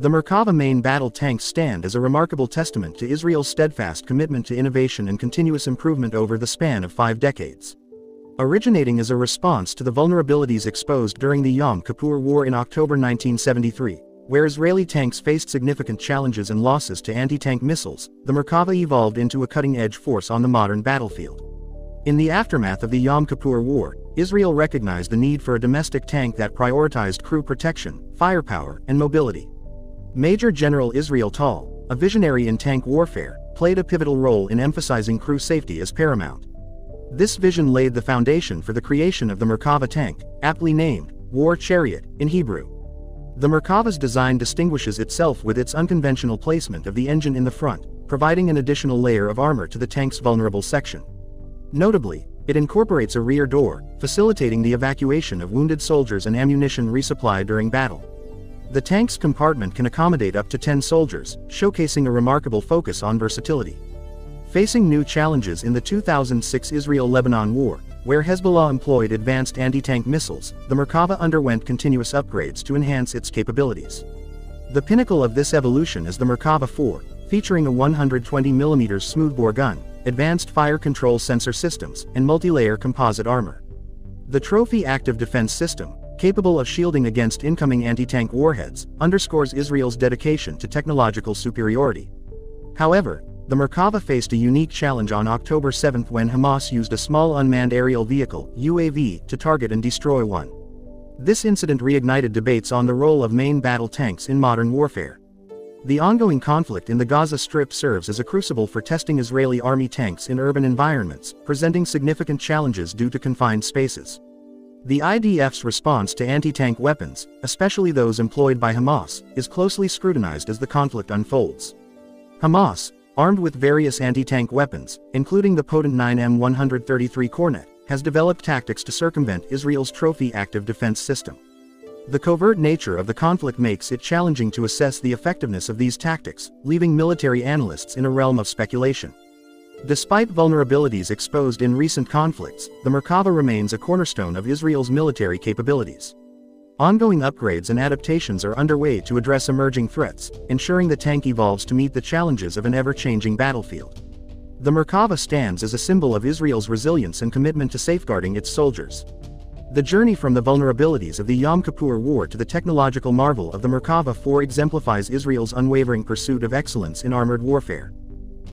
The Merkava main battle tanks stand as a remarkable testament to Israel's steadfast commitment to innovation and continuous improvement over the span of five decades. Originating as a response to the vulnerabilities exposed during the Yom Kippur War in October 1973, where Israeli tanks faced significant challenges and losses to anti-tank missiles, the Merkava evolved into a cutting-edge force on the modern battlefield. In the aftermath of the Yom Kippur War, Israel recognized the need for a domestic tank that prioritized crew protection, firepower, and mobility. Major General Israel Tal, a visionary in tank warfare, played a pivotal role in emphasizing crew safety as paramount. This vision laid the foundation for the creation of the Merkava tank, aptly named War Chariot in Hebrew. The Merkava's design distinguishes itself with its unconventional placement of the engine in the front, providing an additional layer of armor to the tank's vulnerable section. Notably, it incorporates a rear door, facilitating the evacuation of wounded soldiers and ammunition resupply during battle. The tank's compartment can accommodate up to 10 soldiers, showcasing a remarkable focus on versatility. Facing new challenges in the 2006 Israel-Lebanon War, where Hezbollah employed advanced anti-tank missiles, the Merkava underwent continuous upgrades to enhance its capabilities. The pinnacle of this evolution is the Merkava 4, featuring a 120mm smoothbore gun, advanced fire control sensor systems, and multi-layer composite armor. The Trophy Active Defense System, capable of shielding against incoming anti-tank warheads, underscores Israel's dedication to technological superiority. However, the Merkava faced a unique challenge on October 7 when Hamas used a small unmanned aerial vehicle UAV, to target and destroy one. This incident reignited debates on the role of main battle tanks in modern warfare. The ongoing conflict in the Gaza Strip serves as a crucible for testing Israeli army tanks in urban environments, presenting significant challenges due to confined spaces. The IDF's response to anti-tank weapons, especially those employed by Hamas, is closely scrutinized as the conflict unfolds. Hamas, armed with various anti-tank weapons, including the potent 9M133 Kornet, has developed tactics to circumvent Israel's Trophy active defense system. The covert nature of the conflict makes it challenging to assess the effectiveness of these tactics, leaving military analysts in a realm of speculation. Despite vulnerabilities exposed in recent conflicts, the Merkava remains a cornerstone of Israel's military capabilities. Ongoing upgrades and adaptations are underway to address emerging threats, ensuring the tank evolves to meet the challenges of an ever-changing battlefield. The Merkava stands as a symbol of Israel's resilience and commitment to safeguarding its soldiers. The journey from the vulnerabilities of the Yom Kippur War to the technological marvel of the Merkava 4 exemplifies Israel's unwavering pursuit of excellence in armored warfare.